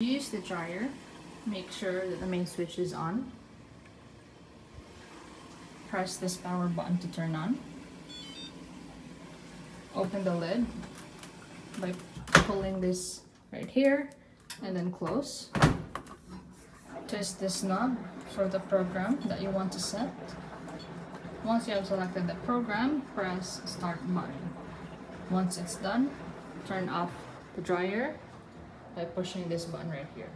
Use the dryer. Make sure that the main switch is on. Press this power button to turn on. Open the lid by pulling this right here and then close. Twist this knob for the program that you want to set. Once you have selected the program, press start button. Once it's done, turn off the dryer by pushing this button right here.